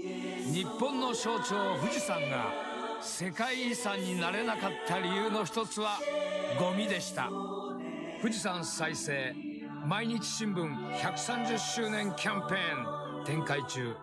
日本の象徴富士山が世界遺産になれなかった理由の一つはゴミでした。富士山再生毎日新聞130周年キャンペーン展開中。